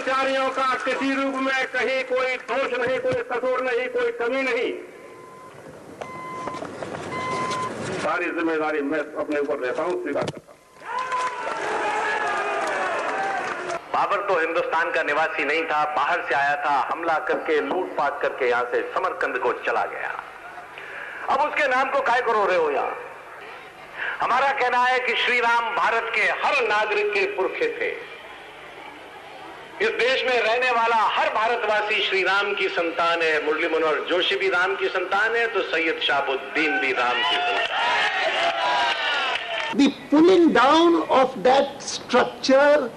कर्मचारियों का किसी रूप में कहीं कोई दोष नहीं, कोई कसूर नहीं, कोई कमी नहीं। सारी ज़िम्मेदारी मैं अपने ऊपर लेता हूँ स्वीकार करता हूँ। बाबर तो हिंदुस्तान का निवासी नहीं था, बाहर से आया था, हमला करके, लूटपाट करके यहाँ से समरकंद को चला गया। अब उसके नाम को काय करो रहे हो यहाँ? हमारा कहना है कि श्री राम भारत के हर नागरिक के पुरखे थे। इस देश में रहने वाला हर भारतवासी श्री राम की संतान है मुरली मनोहर जोशी भी राम की संतान है तो सैयद शाहबुद्दीन भी राम की संतान The pulling down of that structure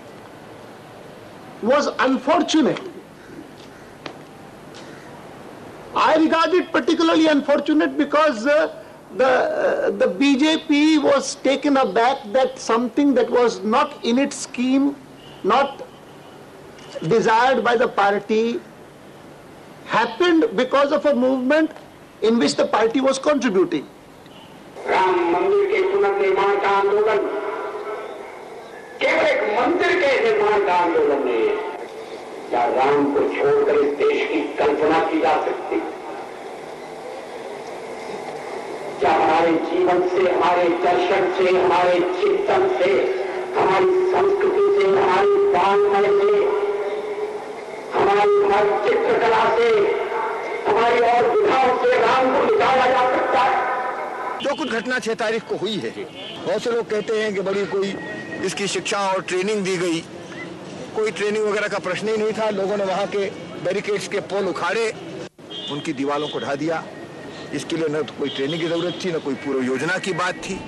was unfortunate. I regard it particularly unfortunate because uh, the, uh, the BJP was taken aback that something that was not in its scheme, not desired by the party, happened because of a movement in which the party was contributing. Ram मंदिर के पुनर्निर्माण का आंदोलन। केवल एक मंदिर के निर्माण का आंदोलन नहीं है? क्या राम को छोड़कर इस देश की कल्पना की जा सकती? क्या हमारे जीवन से हमारे दर्शन से हमारे चिंतन से हमारी संस्कृति से हमारी वाङ्मय से हमारी हमारी चित्रकला से हमारी और विधाओं से राम को निकाला जा सकता है। जो कुछ घटना छह तारीख को हुई है, बहुत से लोग कहते हैं कि बड़ी कोई इसकी शिक्षा और ट्रेनिंग दी गई। कोई ट्रेनिंग वगैरह का प्रश्न ही नहीं था, लोगों ने वहाँ के बैरिकेड्स के पोल उखाड़े, उनकी दीवारों को ढा दिया। इसके लिए न तो कोई ट्रेनिंग की ज़रूरत थी, न कोई पूर्व योजना की बात थी।